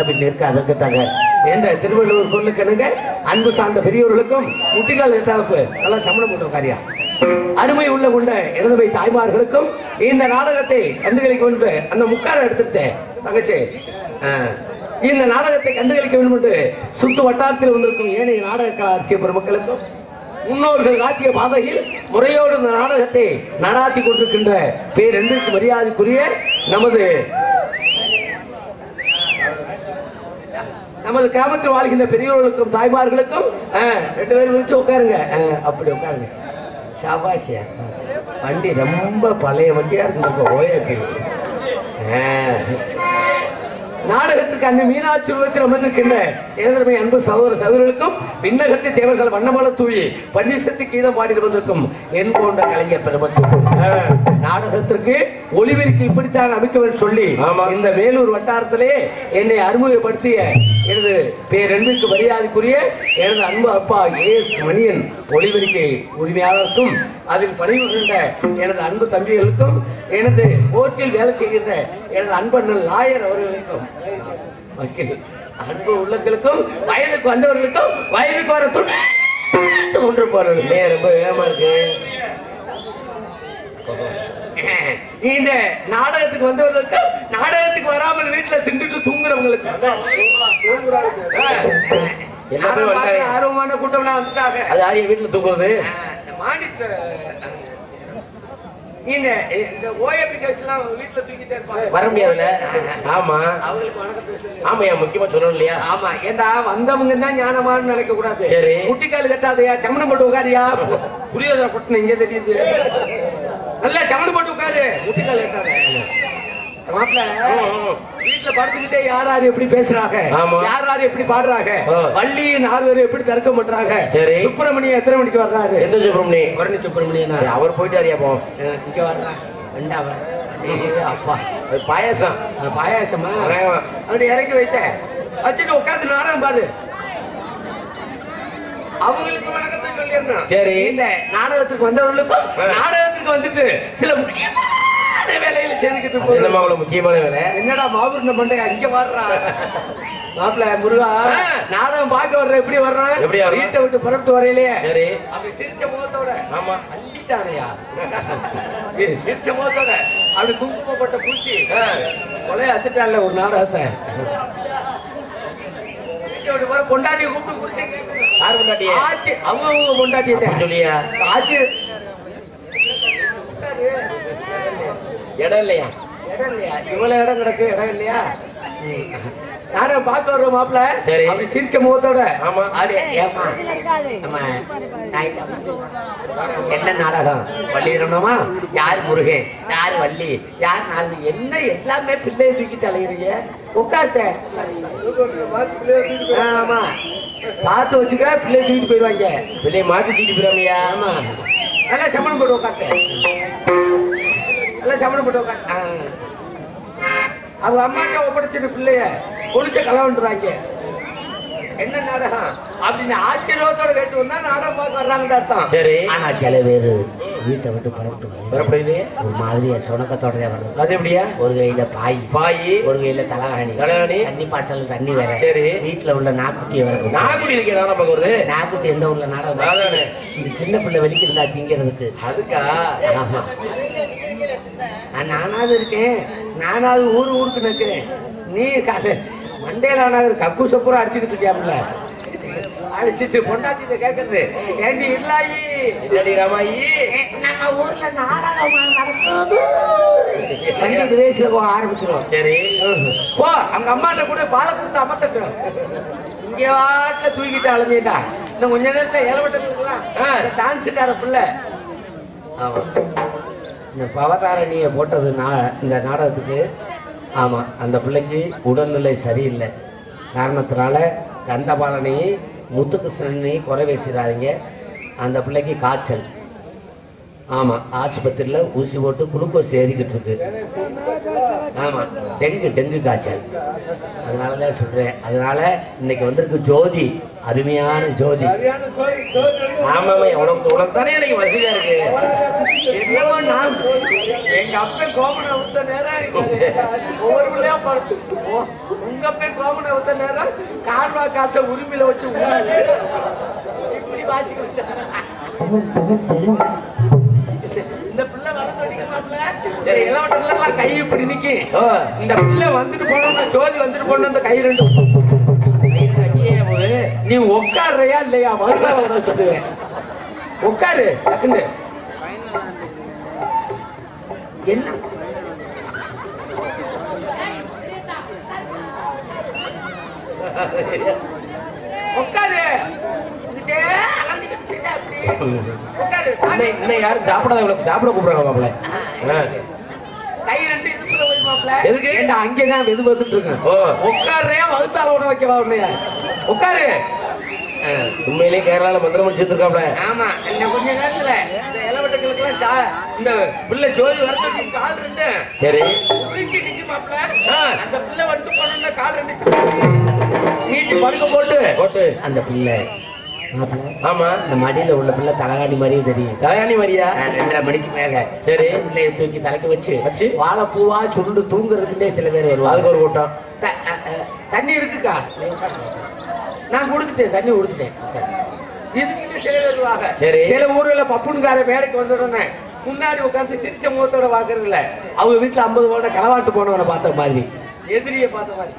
கஷ்டம் இருக்கு அதற்கு தக என்ற திருவள்ளுவர் சொல்லுக்கணுங்க அன்பு சார்ந்த பெரியவர்களுக்கும் முட்டிகால் எட்டாவுக்கு நல்லா சமணம் போட்ட காரியம் அருமை உள்ள கொண்ட எனதுமை தாய்மார்களுக்கும் இந்த நாடகத்தை கண்டுகளிக்க வேண்டும் அந்த முக்கார எடுத்துட்டேன் தங்கச்சி இந்த நாடகத்தை கண்டுகளிக்க வேண்டும் என்று சுத்து வட்டாரத்தில் வந்திருக்கும் ஏனைய நாடக கலாசிய பெருமக்களுக்கும் முன்னோர்கள் காட்டிய பாதையில் முறையோடு இந்த நாடகத்தை நடாத்தி கொண்டிருக்கின்ற பேரென்றுக்கு மரியாதைக்குரிய நமது நமது கிராமத்தில் வாழ்கின்ற பெரியவர்களுக்கும் தாய்மார்களுக்கும் ஆ, ரெண்டு பேரும் விரிச்சு உட்காருங்க. ஆ, அப்படி உட்காருங்க. ஷாபாஷியா வண்டி ரொம்ப பழைய வண்டியா இருக்கு ஓயக்கு. நாடகத்துக்கு அந்த மீனாட்சி உருவத்தில் அமர்ந்திருக்கின்ற ஏதர்மை அன்பு சகோதர சகோதரர்களுக்கும் விண்ணகத்தை தேவர்கள் வண்ணமல தூயி பன்னிசத்து கீதம் பாடி வந்திருக்கும் என் போன்ற கலைஞர் பெருமத்துக்கும் நாடகத்திற்கு ஒளிபெருக்கி இப்படித்தான் அமைக்க வேண்டும் சொல்லி. இந்த வேலூர் வட்டாரத்திலே என்னை அறிமுகப்படுத்திய எனது பேரன்பிற்கு மரியாதைக்குரிய எனது அன்பு அப்பா ஏ மணியன் ஒளிபெருக்கை உரிமையாளருக்கும் அதில் பணிபுரிகின்ற எனது அன்பு தம்பிகளுக்கும் எனது கோர்ட்டில் வேலை செய்கின்ற எனது அன்பண்ணன் லாயர் அவர்களுக்கும் அன்பு உள்ளங்களுக்கும் வயதுக்கு வந்தவர்களுக்கும் வயதுக்கு வர துணை கொண்டு போறவர்களே ரொம்ப வேகமா இருக்கு. இந்த நாடகத்துக்கு வந்தவர்களுக்கு நாடகத்துக்கு வராமல் வீட்டுல திண்டுட்டு தூங்குறவங்களுக்கு. ஆர்வமான கூட்டம்லாம் வந்துட்டாங்க. அது யாரைய வீட்டுல தூக்குறது இந்த மானிட்டர் இந்த ஓஎபி கேஸ்லாம் வீட்டுல தூக்கிட்டே இருப்பாங்க. வர முடியாதுல்ல? ஆமா. அவங்களுக்கு வணக்கத்தை முக்கியமா சொல்லணும் இல்லையா? ஆமா ஏண்டா வந்தவங்க தான் ஞானமான்னு நினைக்க கூடாது. சரி. முட்டிக்கால் கட்டாதையா சமணம் போட்டு உட்காரியா? புரியாத கொட்டின இங்க தெரியுது. நல்லா சமணம் போட்டு உட்காரு. முட்டிக்கால் கட்டாத வீட்டுல படுத்துக்கிட்டே யார் யார் எப்படி பேசுறாங்க. யார் யார் எப்படி பாடுறாங்க? ஆ. வள்ளி நால்வர் எப்படி தர்க்கம் பண்றாங்க? சரி. சுப்பிரமணியம் எத்தனை மணிக்கு வர்றாரு? எந்த சுப்பிரமணி குரணி சுப்பிரமணியனா? அவர் போயிட்டாரியா போ இங்க வர்றான் ரெண்டா வர அப்பா. பாயாசம். பாயாசமா. அப்படி இறக்கி வைத்தேன் வச்சுட்டு உட்காந்து நாடகம் பாரு அவங்களுக்கு வணக்கத்தை சொல்லிடணும். சரி. இந்த நாடகத்துக்கு வந்தவர்களுக்கும். நாடகத்துக்கு வந்துட்டு சில முக்கியமான வேலையில சேர்ந்துக்கிட்டு அது என்னமா அவ்வளவு முக்கியமான வேலை? என்னடா மாபுருண்ட மண்டை அங்க வர்றா மாப்பிள்ள முருகா. நாடகம் பார்க்க வர்ற எப்படி வர்றான் எப்படி? வீட்டை விட்டு புறப்பட்டு வரையிலேயே சரி. அப்படி சிரிச்ச முகத்தோட. ஆமா. அள்ளிட்டானையா? சிரிச்ச முகத்தோட. அப்படி குங்குமப்பட்ட பூச்சி கொலைய அத்துட்டான்ல ஒரு நாடகத்தை பொண்டாட்டியை கூப்பிட்டு குடிச்சு யார் கொண்டாட்டிய ஆச்சு அவங்க அவங்க பொண்டாட்டியை சொல்லியா? ஆச்சு. இடம் இல்லையா? இடம் இல்லையா? இவ்வளவு இடம் கிடக்கு இடம் இல்லையா? நானும் பார்க்க வர்றோம் மாப்பிள்ள. சரி. அப்படி சிரிச்ச முகத்தோட. ஆமா. ஏமா. நாய் என்ன நாடகம்? வள்ளி ரமணமா யார் முருகன்? யார் வள்ளி? யார் நாலு? என்ன எல்லாமே பிள்ளையை தூக்கிட்டு அலைகிறீங்க உட்கார்த்த. ஆமா. பார்த்து வச்சுக்க பிள்ளை தூக்கிட்டு போயிடுவாங்க. பிள்ளைய மாத்தி தூக்கிட்டு போயிடாமையா ஆமா. நல்லா சமணம் போட்டு உட்கார்த்த. எல்லாம் சமணம் போட்டு உட்காந்து அவங்க அம்மாக்கா ஒப்படைச்சிட்டு பிள்ளைய குளிச்ச கலவன்றாங்க. என்ன நாடகம்? அப்படின்னு ஆச்சரியத்தோட கேட்டு வந்தா நாடகம் பார்க்க வர்றாங்கன்னு அர்த்தம். சரி. ஆனா சில பேரு வீட்டை விட்டு புறப்பட்டு ஒரு மாதிரியா சுணக்கத்தோட வர்றது அது எப்படியா? ஒரு கையில பாய் பாயி. ஒரு கையில தலகாணி. தலகாணி. தண்ணி பாட்டல் தண்ணி வேற. சரி. வீட்டுல உள்ள நாக்குட்டியை வர நான் குடி இருக்கேன் நானா பாக்குறது நாக்குட்டி எந்த ஊர்ல நாடகம். இந்த சின்ன பிள்ளை வலிக்குதுடா திங்கிறதுக்கு. அதுக்கா? ஆமா. நான் நானாவது இருக்கேன். நானாவது ஊரு ஊருக்கு நிற்கிறேன். நீ காசு மண்டேல ஆனாவது கக்கு சப்புறம் அடிச்சுட்டு இருக்கியாம்ல? அடிச்சுட்டு பொண்டாட்டிட்ட கேட்கறது ஏண்டி இல்லாயி? இல்லடி ராமாயி. நம்ம ஊர்ல நாடகம் நடக்குது பண்டிகை வயசுல போக ஆரம்பிச்சிடும் சரி. போ அவங்க அம்மாட்ட கூட பாலை கொடுத்து அமர்த்தட்டும் இங்க வாட்டில தூக்கிட்டு அலைஞ்சிட்டா. இன்னும் கொஞ்ச நேரத்துல இளவட்ட டான்ஸுக்கார பிள்ளை. ஆமா. இந்த பவதாரணியை போட்டது நான் இந்த நாடகத்துக்கு ஆமாம் அந்த பிள்ளைக்கு உடல்நிலை சரியில்லை. காரணத்தினால கந்தபாலனையும் முத்துகிருஷ்ணனையும் குறை பேசிடாதீங்க. அந்த பிள்ளைக்கு காய்ச்சல். ஆமாம் ஆஸ்பத்திரியில் ஊசி போட்டு குளுக்கோஸ் ஏறிக்கிட்டு இருக்கு. ஆமாம் டெங்கு டெங்கு காய்ச்சல். அதனாலதான் சொல்கிறேன் அதனால இன்னைக்கு வந்திருக்கு ஜோதி அருமையான ஜோதி. ஆமாம் உனக்கு உனக்கு தானே எனக்கு வசதியாக இருக்கு. என்னவோ நான் எங்க அப்பன் கோமனை விட்ட நேரம் ஒவ்வொரு பிள்ளையா பார்த்து உங்க அப்பன் கோமனை விட்ட நேரம் கார்வா காசை உரிமையில வச்சு இப்படி வாசிக்க. இந்த பிள்ளை இளவட்டம்லாம் கை இப்படி நிக்கி. இந்த பிள்ளை வந்துட்டு போனோம்னா ஜோதி வந்துட்டு போன அந்த கை ரெண்டு. நீ உட்காடுறியா இல்லையா? வர சொல்லுவேன் உட்காரு டக்குன்னு. என்ன? உட்காரு. யாரும் சாப்பிடாத இவளுக்கு சாப்பிட கூப்பிடுறாங்க மாப்பிள்ள. எதுக்கு? அங்கேதான் வெது வந்துட்டு இருக்கேன். உட்காருறியா வகுத்தால விட வைக்கவா உன்னைய? உட்காரு. ஆ, உண்மையிலேயே கேரளால மந்திரம் முடிச்சுட்டு இருக்காப்ல ஆமா இன்னும் கொஞ்ச நேரத்துல இந்த இளவட்டங்களுக்கு எல்லாம் இந்த பிள்ளை ஜோதி வரதுக்கு கால் ரெண்டு. சரி. அந்த பிள்ளை வந்து போன கால் ரெண்டு நீட்டி படுக்க போட்டு. போட்டு. அந்த பிள்ளை. ஆமா. இந்த மடியில உள்ள பிள்ளை தலகாணி மாதிரியே தெரியும். தலையாணி மரியா நான் ரெண்டரை மணிக்கு மேல. சரி. பிள்ளைய தூக்கி தலைக்கு வச்சு வச்சு? வாழைப்பூவா சுருண்டு தூங்குறதுக்கே சில பேர் வருவாங்க. அதுக்கு ஒரு கூட்டம் தண்ணி இருக்குக்கா. நான் கொடுத்துட்டேன் தண்ணி கொடுத்துட்டேன். இதுக்கு சில வருவாங்க. சில ஊர்ல பப்புன்கார வேலைக்கு வந்த உடனே முன்னாடி உட்கார்ந்து சிரிச்ச முகத்தோட பாக்குறது இல்ல அவங்க வீட்டுல ஐம்பது வருட களவாட்டு போனவனை பார்த்த மாதிரி. எதிரிய பார்த்த மாதிரி.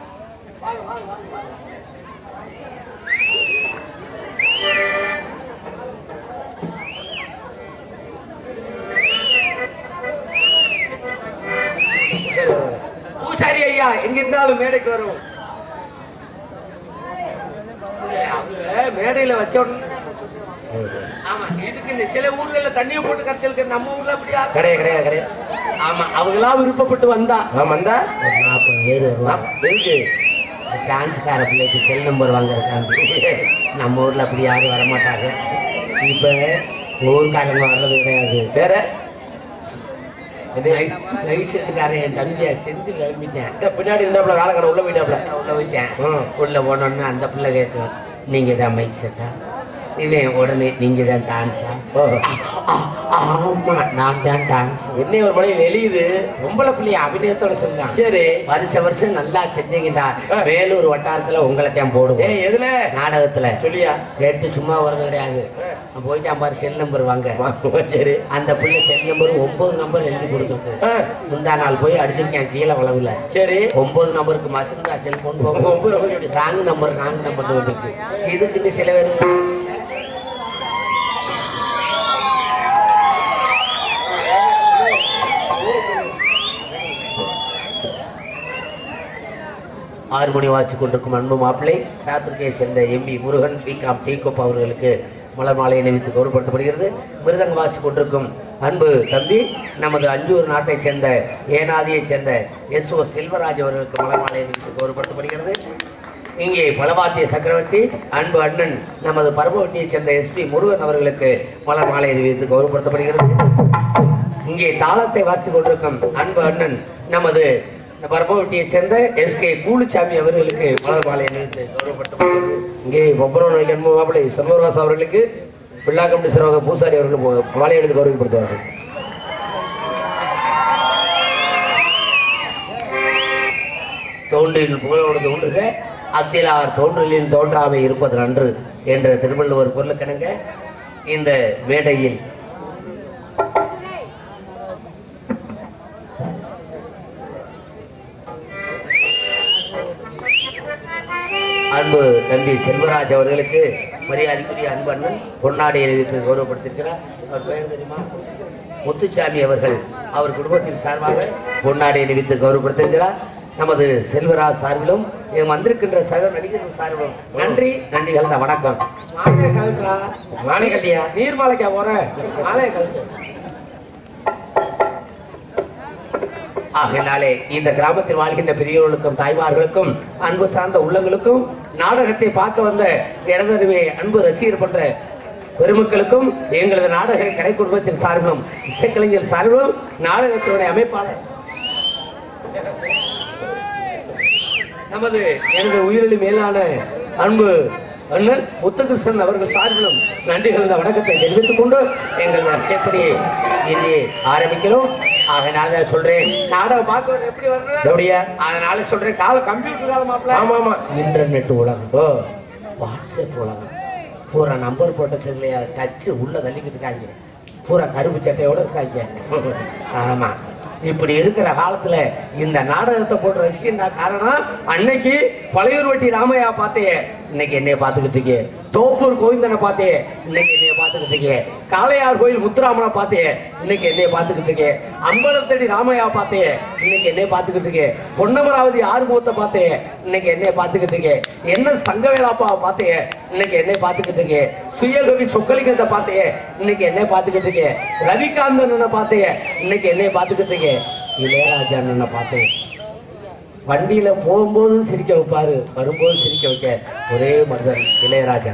பூசாரி ஐயா எங்க இருந்தாலும் மேடைக்கு வரும் அவங்க மேடையில வச்ச உடனே ஆமா இதுக்கு இந்த சில ஊர்கள்ல தண்ணியை போட்டு கரைச்சலுக்கு நம்ம ஊர்ல அப்படியா? கிடையாது கிடையாது கிடையாது ஆமா அவங்களா விருப்பப்பட்டு வந்தா. ஆமா வந்தா? நாற்பது பேர் வருவாங்க. எதுக்கு டான்ஸ்கார பிள்ளைக்கு செல் நம்பர் வாங்குறதுக்காண்டி நம்ம ஊர்ல அப்படி யாரும் வரமாட்டாங்க. இப்ப ஊர்க்காரங்க வர்றது கிடையாது. வேற? லைசன்ஸ்காரன் என் தம்பியா செஞ்சு கிளம்பிட்டேன். பின்னாடி இருந்தாப்ல காலக்கடை உள்ள போயிட்டாப்ல உள்ள வச்சேன். உள்ள போனோன்னு அந்த பிள்ளை கேட்கும் நீங்கள் தான் மைக் செட்டா இவன் உடனே நீங்க தான் டான்ஸா. ஆமா நான் தான் டான்ஸ் என்ன ஒரு மணி வெளியுது பொம்பளை பிள்ளைய அபிநயத்தோட சொல்றான் சரி. வருஷ வருஷம் நல்லா செஞ்சீங்கடா. வேலூர் வட்டாரத்துல உங்களை தான் போடுவோம் எதுல? நாடகத்துல. சொல்லியா? கேட்டு சும்மா வர்றது கிடையாது. போயிட்டான் பாரு செல் நம்பர் வாங்க. சரி. அந்த பிள்ளை செல் நம்பர் ஒன்பது நம்பர் எழுதி கொடுத்துருக்கு. முந்தா நாள் போய் அடிச்சிருக்கேன் கீழே வளவுல. சரி. ஒன்பது நம்பருக்கு மசந்தா செல்போன் எப்படி? ராங் நம்பர் ராங் நம்பர் வந்துருக்கு. இதுக்குன்னு சில பேர் ஆறு மணி வாட்சி கொண்டிருக்கும் அன்பு மாப்பிள்ளை ராத்திரிக்கை சேர்ந்த M P Murugan B com D coop அவர்களுக்கு மலர் மாலை அணிவித்து கௌரவப்படுத்தப்படுகிறது. மிருதங்க வாட்சி கொண்டிருக்கும் அன்பு தம்பி நமது அஞ்சூர் நாட்டைச் சேர்ந்த ஏனாதியைச் சேர்ந்த எஸ் ஓ செல்வராஜ் அவர்களுக்கு மலர் மாலை அணிவித்து கௌரவப்படுத்தப்படுகிறது. இங்கே பலவாத்திய சக்கரவர்த்தி அன்பு அண்ணன் நமது பரமவட்டியைச் சேர்ந்த எஸ்பி முருகன் அவர்களுக்கு மலர் மாலை அணிவித்து கௌரவப்படுத்தப்படுகிறது. இங்கே தாளத்தை வாசித்துக் கொண்டிருக்கும் அன்பு அண்ணன் நமது இந்த பரமவட்டியை சேர்ந்த எஸ் கே கூலிச்சாமி அவர்களுக்கு மலர் மாலை அணிவித்து இங்கே ஒப்பரம் அன்பு மாப்பிளை சண்முகராஸ் அவர்களுக்கு பிள்ளாக்கம்பட்டி சிறுவக பூசாரி அவர்களுக்கு மாலை அணிந்து கௌரவப்படுத்துவார்கள். தோன்றில் புகழோடு தோன்றுக. அத்திலார் தோன்றலில் தோன்றாமை இருப்பது நன்று என்ற திருவள்ளுவர் பொருளுக்கிணங்க. இந்த மேடையில் தம்பி செல்வராஜ் அவர்களுக்கு மரியாதைக்குரிய அன்பு அண்ணன் பொன்னாடி கௌரவப்படுத்திருக்கிறார் அவர் பெயர் தெரியுமா? முத்துச்சாமி அவர்கள். அவர் குடும்பத்தின் சார்பாக பொன்னாடி அறிவித்து கௌரவப்படுத்திருக்கிறார் நமது செல்வராஜ் சார்பிலும் வந்திருக்கின்ற சக நடிகர்கள் சார்பிலும் நன்றி நன்றி கலந்த வணக்கம். மாலையை கலக்கிறா மாலை கட்டியா நீர் மாலைக்கா போற? மாலையை ஆகையினாலே இந்த கிராமத்தில் வாழ்கின்ற பெரியவர்களுக்கும் தாய்மார்களுக்கும் அன்பு சார்ந்த உள்ளங்களுக்கும் நாடகத்தை பார்க்க வந்த இடதருவே அன்பு ரசிகர் பண்ற பெருமக்களுக்கும் எங்களது நாடக கலை குடும்பத்தின் சார்பிலும் இசைக்கலைஞர் சார்பிலும் நாடகத்தினுடைய அமைப்பாளர். நமது எனது உயிரிழி மேலான அன்பு அண்ணன் முத்துகிருஷ்ணன் அவர்கள் சார்பிலும் நன்றி கலந்த வணக்கத்தை தெரிவித்துக் கொண்டு எங்கள் எப்படி இனி ஆரம்பிக்கிறோம். அதனால சொல்றேன். நாடகம் பார்க்கறது எப்படி வரணும் எப்படியா? அதனால சொல்றேன். கால கம்ப்யூட்டர் கால மாப்பிள்ள. ஆமா ஆமா இன்டர்நெட் உலகம். ஓ வாட்ஸ்அப் உலகம். பூரா நம்பர் போட்ட செல்லையா டச்சு உள்ள தள்ளிக்கிட்டு இருக்காங்க. பூரா கருப்பு சட்டையோட இருக்காங்க. ஆமா. இப்படி இருக்கிற காலத்துல இந்த நாடகத்தை போட்டு ரசிக்கின்ற காரணம் அன்னைக்கு பழையூர்வட்டி ராமையா பார்த்தே இன்னைக்கு என்னைய பாத்துக்கிட்டு இருக்கே. தோப்பூர் கோவிந்தனை பார்த்தே இன்னைக்கு என்னைய பாத்துக்கிட்டு இருக்கே. காளையார் கோயில் முத்துராமனை பார்த்தே இன்னைக்கு என்னைய பாத்துக்கிட்டு இருக்கே. அம்பலத்தடி ராமையா பார்த்தே இன்னைக்கு என்னைய பாத்துக்கிட்டு இருக்கே. பொன்னமராவதி ஆறுமுகத்தை பார்த்தே இன்னைக்கு என்னைய பார்த்துக்கிட்டு இருக்கே. என்ன சங்கவேலாப்பா பார்த்தே இன்னைக்கு என்னைய பாத்துக்கிட்டு இருக்கே. சுயகவி சொக்கலிங்கத்தை பார்த்தையே. இன்னைக்கு என்ன பார்த்துக்கிட்டு இருக்கே. ரவிகாந்தன் பார்த்தே இன்னைக்கு என்னைய பார்த்துக்கிட்டு இருக்கே. இளையராஜா அண்ணனை பார்த்தேன் வண்டியில போகும்போதும் சிரிக்க வைப்பாரு. வரும்போது சிரிக்க வைக்க. ஒரே மனிதன் இளையராஜா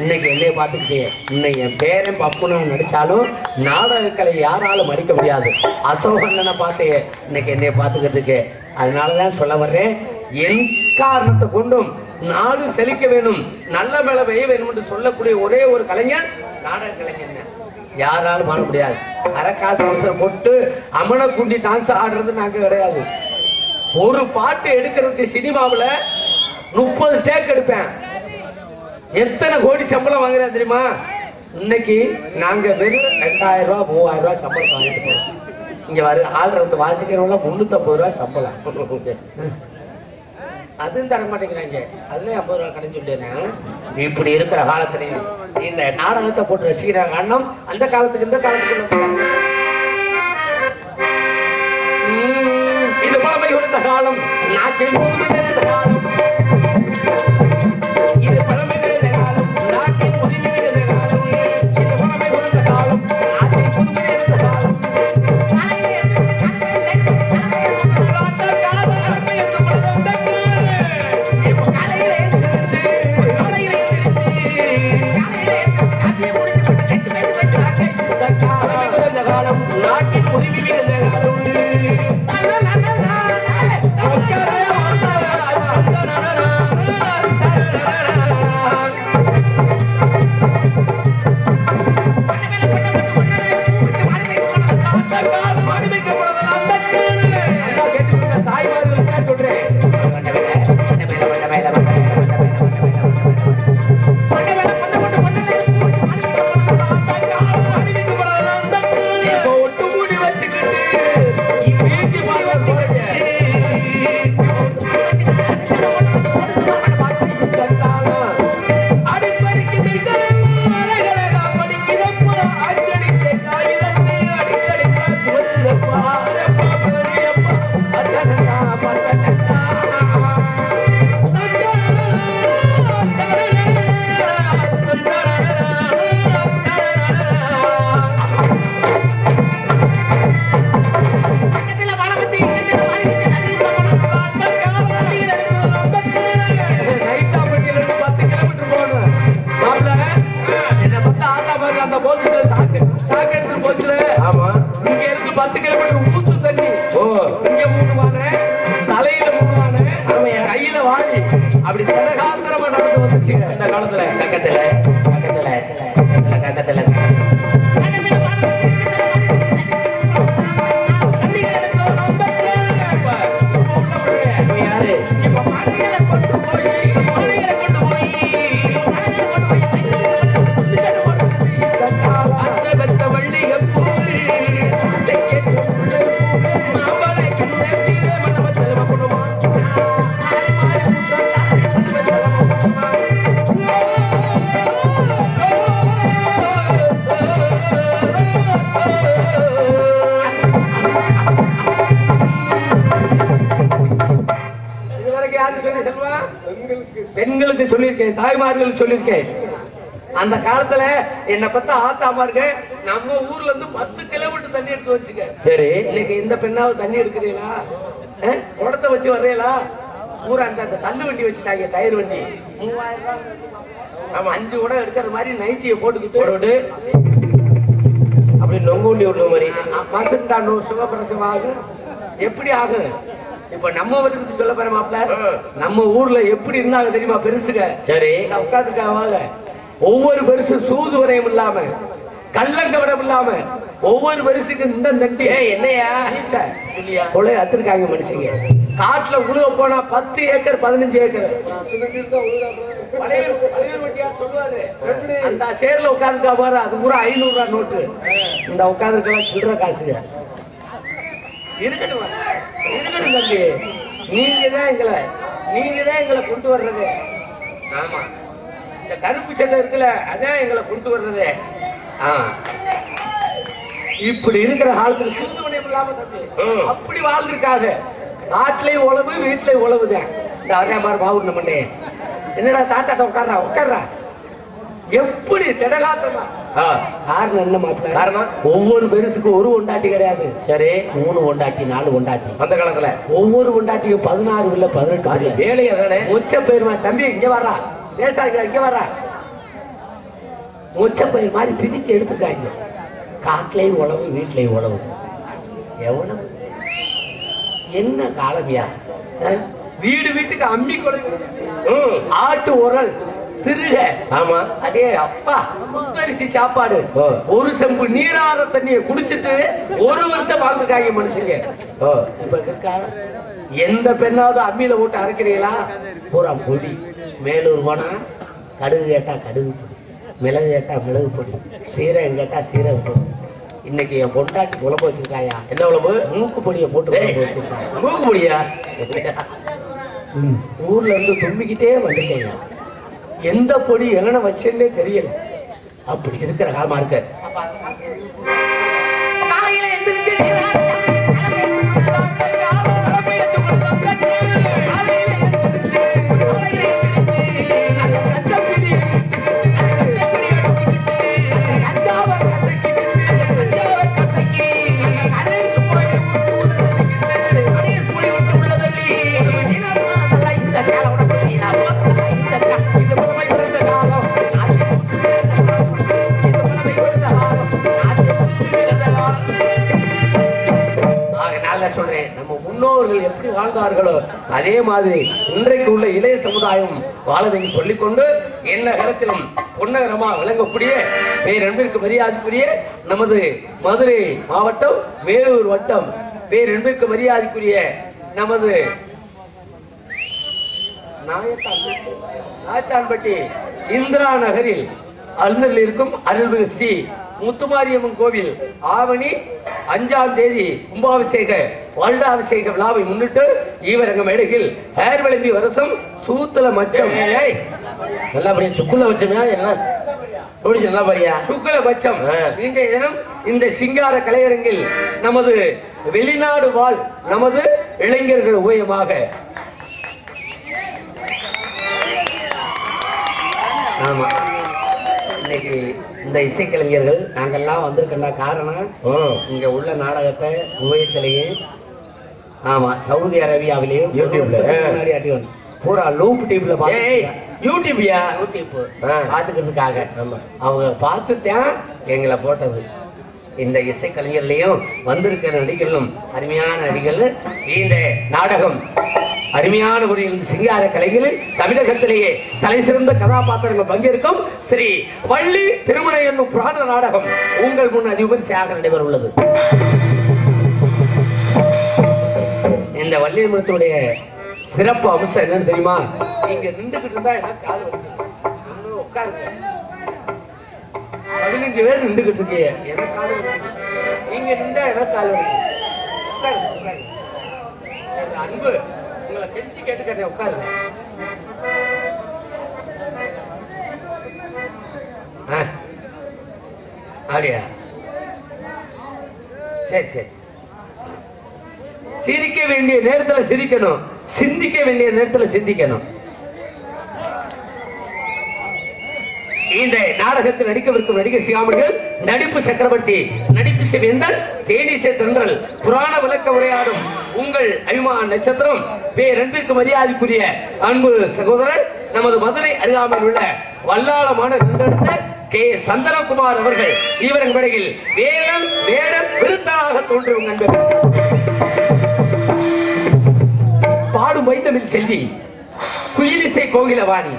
இன்னைக்கு என்னைய பார்த்துக்கிட்டே இன்னைக்கு என் பேரன் பப்புன்னு நடிச்சாலும் நாடகக்கலை யாராலும் மறிக்க முடியாது. அசோகண்ணனை பார்த்து இன்னைக்கு என்னைய பார்த்துக்கிறதுக்கு அதனாலதான் சொல்ல வர்றேன். என் காரணத்தை கொண்டும் நாடு செழிக்க வேணும் நல்ல மேல வெய்ய வேணும் என்று சொல்லக்கூடிய ஒரே ஒரு கலைஞர் நாடக கலைஞர் யாராலும் பண்ண முடியாது. அரைக்கால் அவசரம் போட்டு அமன குண்டி டான்ஸ் ஆடுறது நாங்க கிடையாது. ஒரு பாட்டு எடுக்கிறதுக்கு சினிமாவில் முப்பது டேக் எடுப்பேன். எத்தனை கோடி சம்பளம் வாங்குறேன் தெரியுமா? இன்னைக்கு நாங்க வெறும் ரெண்டாயிரம் ரூபா மூவாயிரம் ரூபாய் சம்பளம் வாங்கிட்டு போறோம். இங்க ஆள் ரெண்டு வாசிக்கிறவங்க முன்னூத்தம்பது ரூபாய் சம்பளம். அதுவும் தர மாட்டேங்கிறாங்க. அதுலயும் ஐம்பது ரூபா கடன் சொல்லிடுறேன் இப்படி இருக்கிற காலத்துல இந்த நாடகத்தை போட்டு ரசிக்கிறாங்க அண்ணம் அந்த காலத்துக்கு இந்த காலத்துக்கு இது பழமை கொடுத்த காலம். நாட்டில் காலம். இது பழமை ஆமா அப்படி திரகாத்திரமா நடந்து வந்துச்சுங்க. இந்த காலத்துல பக்கத்துல பெண்களுக்கு சொல்லியிருக்கேன். அந்த காலத்துல என்னை பத்த ஆத்தாமாருங்க நம்ம ஊர்ல இருந்து பத்து கிலோமீட்டர் தண்ணி எடுத்து வச்சுக்க. சரி. இன்னைக்கு இந்த பெண்ணாவது தண்ணி எடுக்கிறீங்களா? குடத்தை வச்சு வர்றீங்களா? ஊரா அந்த தள்ளு வண்டி வச்சுட்டாங்க டயர் வண்டி. மூவாயிரம் ஆமா அஞ்சு குடம் எடுக்கிற மாதிரி நைட்டியை போட்டுக்கிட்டு. போட்டு அப்படி நொங்கு உண்டி விடுற மாதிரி. பசுண்டா நூறு சுகப்பிரசவம் ஆகும் எப்படி ஆகும்? இப்ப நம்ம வந்து சொல்ல போற மாப்ள ஆ. நம்ம ஊர்ல எப்படி இருந்தாங்க தெரியுமா பெருசுக சரி. உட்காந்துக்காக ஒவ்வொரு பெருசு சூது வரையும் இல்லாம கள்ளங்கவடம் இல்லாம ஒவ்வொரு பெருசுக்கு இந்த தண்டி என்னையா? கொலை அத்திருக்காங்க மனுஷங்க. காட்டுல உழுவ போனா பத்து ஏக்கர் பதினஞ்சு ஏக்கர். அந்த சேர்ல உட்கார்ந்துக்கா பாரு அது பூரா ஐநூறு ரூபாய் நோட்டு இந்த உட்கார்ந்துக்கலாம் சில்லற காசுங்க. இருக்கட்டும். இருக்கட்டும் தம்பி. நீங்க தான் எங்களை நீங்க தான் எங்களை கொண்டு வர்றது. ஆமா. இந்த கருப்பு சட்டை இருக்குல்ல அதான் எங்களை கொண்டு வர்றது. ஆ. இப்படி இருக்கிற காலத்துல சிந்துவனையும் இல்லாம தம்பி. அப்படி வாழ்ந்திருக்காங்க காட்டுலயும் உழவு வீட்டுலயும் உழவுதான். இந்த அதே மாதிரி பாபு பண்ணே என்னடா தாத்தாட்ட உட்கார்றா? உட்கார்றா. எப்படி திடகாத்தமா காரணம் என்ன மாப்பிள்ள? காரணம்? ஒவ்வொரு பெருசுக்கும் ஒரு ஒண்டாட்டி கிடையாது. சரி. மூணு ஒண்டாட்டி நாலு ஒண்டாட்டி அந்த காலத்துல? ஒவ்வொரு ஒண்டாட்டியும் பதினாறு இல்ல பதினெட்டு வேலையா தானே முச்ச பயிர் மாதிரி தம்பி இங்க வர்றா தேசாங்க இங்க வர்றா முச்ச பயிர் மாதிரி பிரிச்சு எடுத்துக்காங்க காட்டுலயும் உழவு வீட்லயும் உழவு. எவ்வளவு? என்ன காலமியா? வீடு வீட்டுக்கு அம்மி கொலை ஆட்டு உரல். திருக. ஆமா. அதே அப்பா புத்தரிசி சாப்பாடு. ஒரு செம்பு நீராத தண்ணியை குடிச்சிட்டு ஒரு வருஷம் வாழ்ந்துருக்காங்க மனுஷங்க. இப்ப இருக்கா? எந்த பெண்ணாவது அம்மியில போட்டு அரைக்கிறீங்களா? பூரா பொடி. மேலூர் போனா கடுகு கேட்டா கடுகு பொடி. மிளகு கேட்டா மிளகு பொடி. சீரகம் கேட்டா சீரக பொடி. இன்னைக்கு என் பொண்டாட்டி குழம்பு வச்சிருக்காயா? என்ன உழவு மூக்கு பொடியை போட்டு குழம்பு வச்சிருக்காங்க. மூக்கு முடியா ஊர்ல இருந்து தும்பிக்கிட்டே வந்துட்டேங்க எந்த பொடி என்னென்ன வச்சேன்னே தெரியல. அப்படி இருக்கிற காலமா இருக்க. காலையில சொல்றேன். நம்ம முன்னோர்கள் எப்படி வாழ்ந்தார்களோ அதே மாதிரி இன்றைக்கு உள்ள இளைய சமுதாயம் வாழ வேண்டும் சொல்லிக்கொண்டு என்ன கரத்திலும் பொன்னகரமா விளங்கக்கூடிய பேரன்பிற்கு மரியாதைக்குரிய நமது மதுரை மாவட்டம் வேலூர் வட்டம் பேரன்பிற்கு மரியாதைக்குரிய நமது நாயத்தான்பட்டி இந்திரா நகரில் அருந்தில் இருக்கும் அருள்மிகு ஸ்ரீ முத்துமாரியம்மன் கோவில் ஆவணி அஞ்சாம் தேதி கும்பாபிஷேக வருடாபிஷேக விழாவை முன்னிட்டு ஈவரங்க மேடையில் ஹேர் விளம்பி வருஷம் சூத்துல மச்சம். நல்லா சுக்குல வச்சோம்யா என்ன? பிடிச்சு நல்லா பாரியா சுக்லபட்சம் ஆ. இன்றைய தினம் இந்த சிங்கார கலையரங்கில் நமது வெளிநாடு வாழ் நமது இளைஞர்கள் உபயமாக. ஆமா. இன்னைக்கு இந்த இசைக்கலைஞர்கள் நாங்கெல்லாம் வந்திருக்கோம்னா காரணம் இங்க உள்ள நாடகத்தை குவைத்திலேயே ஆமா சவுதி அரேபியாவிலேயும் யூடியூப்ல. முன்னாடி. பூரா லூப் டியூப்ல யூடியூப்யா யூடியூப். பாத்துக்கிறதுக்காக. அவங்க பார்த்துட்டான் எங்களை போட்டது. இந்த இசைக்கலைஞர்லயும் வந்திருக்கிற நடிகர்களும் அருமையான நடிகர்கள். இந்த நாடகம். அருமையான முறையில் சிங்கார கலைகளில் தமிழகத்திலேயே தலை சிறந்த கதாபாத்திரங்கள் பங்கேற்கும் ஸ்ரீ வள்ளி திருமண என்னும் புராண நாடகம் உங்கள் முன் அதிபரிசையாக நடைபெற உள்ளது. இந்த வள்ளி திருமணத்துடைய சிறப்பு அம்சம் என்னன்னு தெரியுமா? நீங்க நின்றுகிட்டு இருந்தா எனக்கு காது உட்காருங்க. பதினஞ்சு பேர் நின்றுகிட்டு இருக்கீங்க. எனக்கு காது நீங்க நின்றா எனக்கு காது உட்காருங்க, உட்காருங்க. அன்பு உங்களை கெஞ்சி கேட்டுக்கிறேன் உட்காருங்க. ஆ. அப்படியா சரி சரி. சிரிக்க வேண்டிய நேரத்தில் சிரிக்கணும். சிந்திக்க வேண்டிய நேரத்தில் சிந்திக்கணும். இந்த நாடகத்தில் நடிக்கவிருக்கும் நடிகர் சியாமர்கள் நடிப்பு சக்கரவர்த்தி நடிப்பு சிவேந்தன் தேனிசை தென்றல் புராண விளக்க உரையாடும் உங்கள் அபிமான நட்சத்திரம் பேரன்பிற்கு மரியாதைக்குரிய அன்பு சகோதரர் நமது மதுரை அருகாமையில் உள்ள வல்லாளமான கண்டெடுத்த கே சந்தனகுமார் அவர்கள் இவரின் விடையில் வேலன் வேடம் விருத்தனாக தோன்றும் நண்பர் பாடும் வைத்தமிழ் செல்வி குயிலிசை கோகிலவாணி.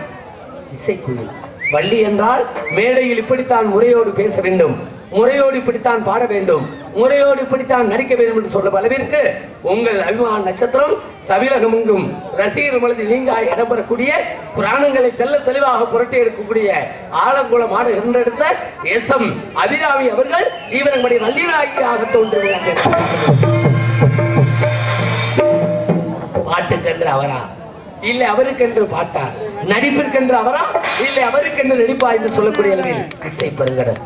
இசைக்குயில். வள்ளி என்றால் மேடையில் இப்படித்தான் உரையோடு பேச வேண்டும். முறையோடு இப்படித்தான் பாட வேண்டும். முறையோடு இப்படித்தான் நடிக்க வேண்டும் என்று சொல்ல அளவிற்கு உங்கள் அபிமான நட்சத்திரம் தமிழகமெங்கும் ரசிகர் மனதில் நீங்க இடம்பெறக்கூடிய புராணங்களை தெல்ல தெளிவாக புரட்டி எடுக்கக்கூடிய ஆலங்குளமாக இருந்தெடுத்த எஸ் எம் அபிராமி அவர்கள் இவர்களுடைய வள்ளிராகியாக தோன்றுகிறார்கள். பாட்டுக்கென்று அவரா? இல்லை அவருக்கென்று பாட்டா நடிப்பிற்கென்று அவரா? இல்லை அவருக்கென்று நடிப்பா என்று சொல்லக்கூடிய அளவில் இசை பெருங்கடல்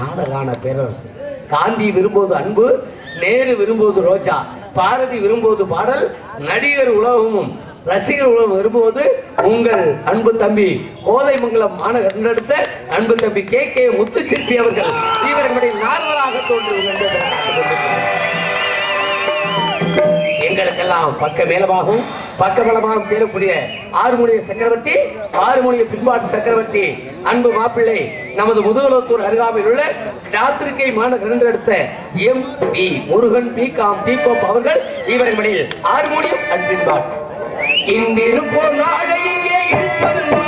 நாடகான பேரரசு. காந்தி விரும்புவது அன்பு நேரு விரும்புவது ரோஜா பாரதி விரும்புவது பாடல் நடிகர் உலகமும் ரசிகர் உலகம் விரும்புவது உங்கள் அன்பு தம்பி கோதைமங்கலம் மாநகர் நடத்த அன்பு தம்பி கே கே முத்துச்சிற்பி அவர்கள். இவர்களுடைய நால்வராக தோன்றுவது எங்களுக்கெல்லாம் பக்க மேலமாகவும் பக்க பலமாகவும் தேரக்கூடிய ஆறுமுடைய சக்கரவர்த்தி ஆறுமுடைய பின்பாட்டு சக்கரவர்த்தி அன்பு மாப்பிள்ளை நமது முதுகலத்தூர் அருகாமையில் உள்ள டாத்திரிக்கை மாநகர் எடுத்த M P Murugan B com D coop அவர்கள் இவரின் மடியில் ஆறுமுடியம் அன்பின்பாட் இன்றிருப்போம் நாளை இங்கே இருப்பது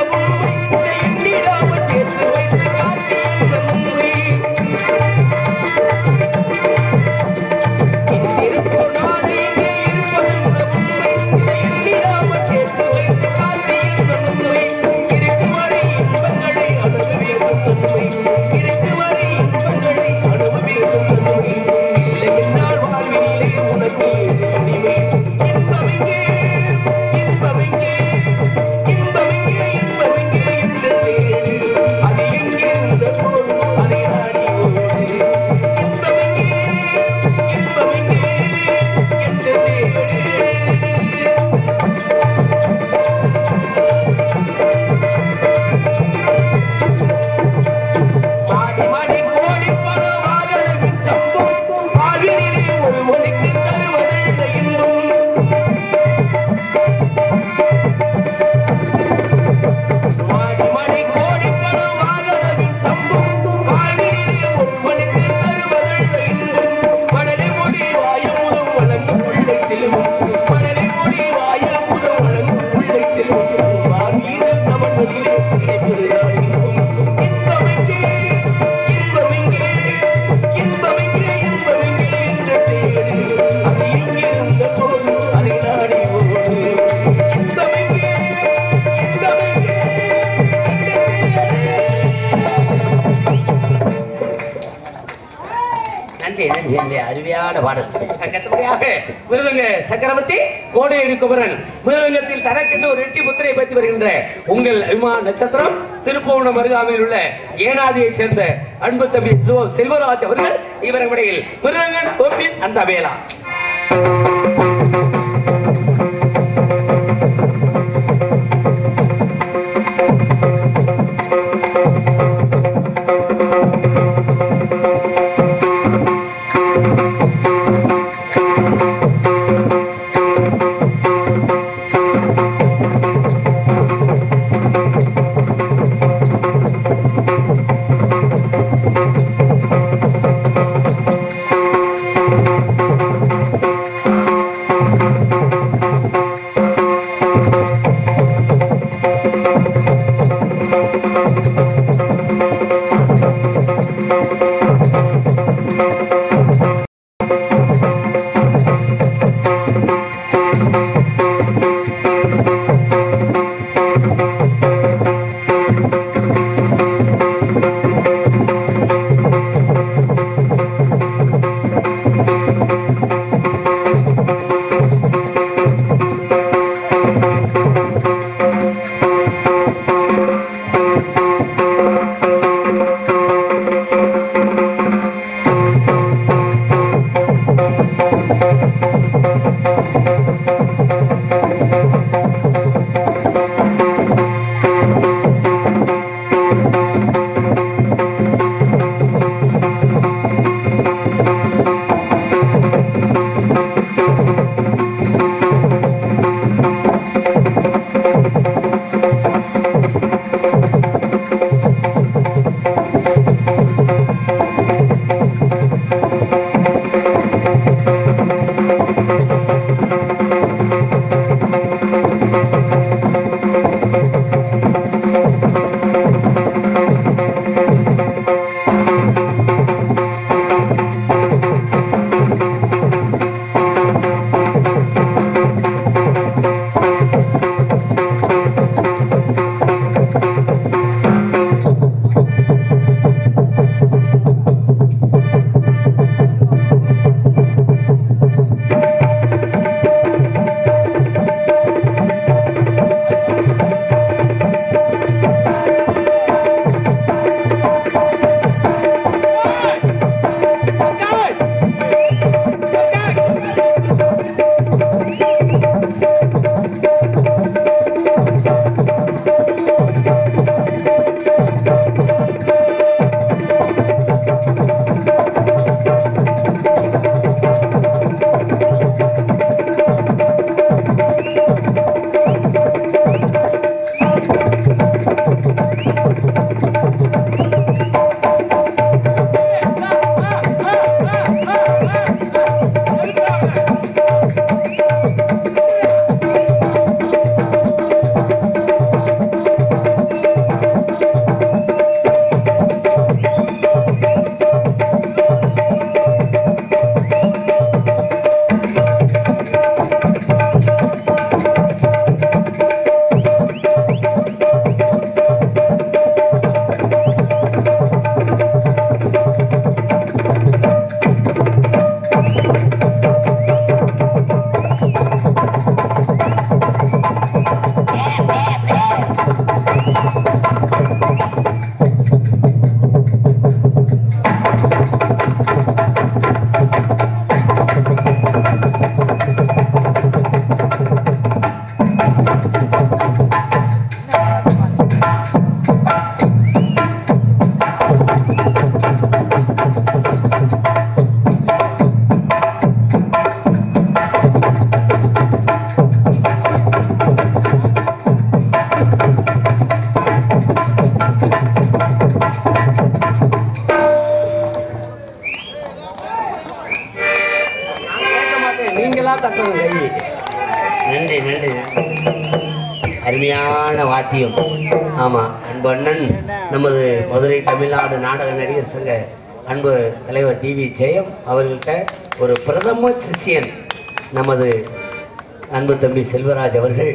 கோடையடி குமரன் மிருதங்கத்தில் தனக்கென்று ஒரு எட்டி முத்திரை பற்றி வருகின்ற உங்கள் விமான நட்சத்திரம் திருப்பவனம் அருகாமையில் உள்ள ஏனாதியைச் சேர்ந்த அன்பு தம்பி செல்வராஜ் அவர்கள் இவர்கள் இடையில் மிருதங்கன் கோப்பின் அந்த வேளா அருமையான வாத்தியம் ஆமா அன்பு அண்ணன் நமது மதுரை தமிழ்நாடு நாடக நடிகர் சங்க அன்பு தலைவர் டி வி ஜெயம் அவர்கள்ட்ட ஒரு பிரதம சிஷியன் நமது அன்பு தம்பி செல்வராஜ் அவர்கள்